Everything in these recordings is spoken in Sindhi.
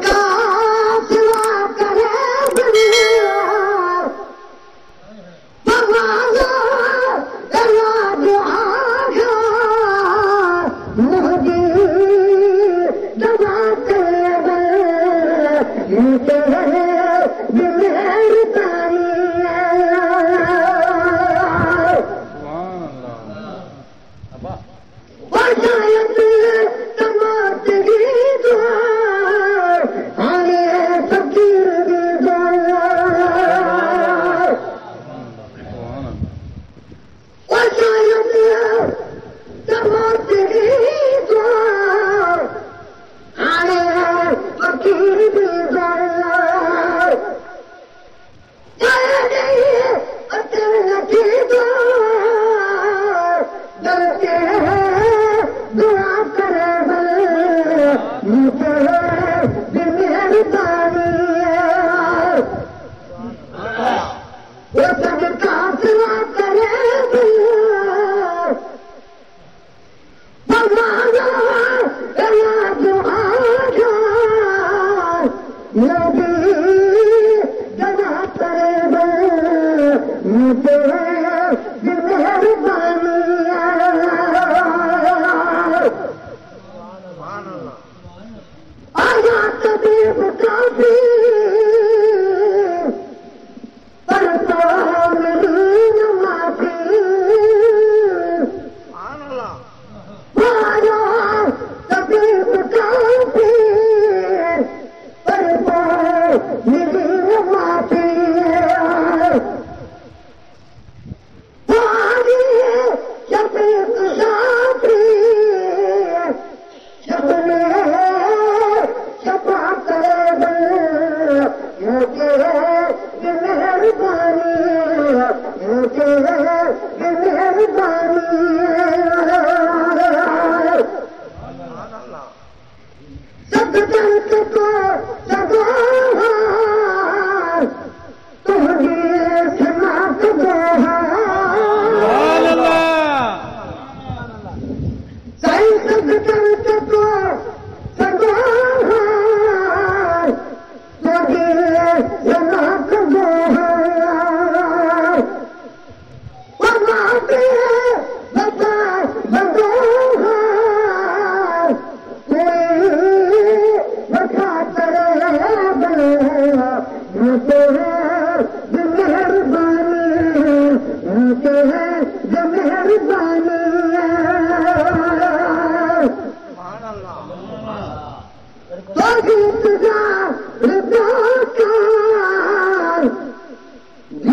God. مهرباني سڀ چڪو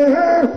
Yeah.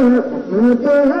मुझे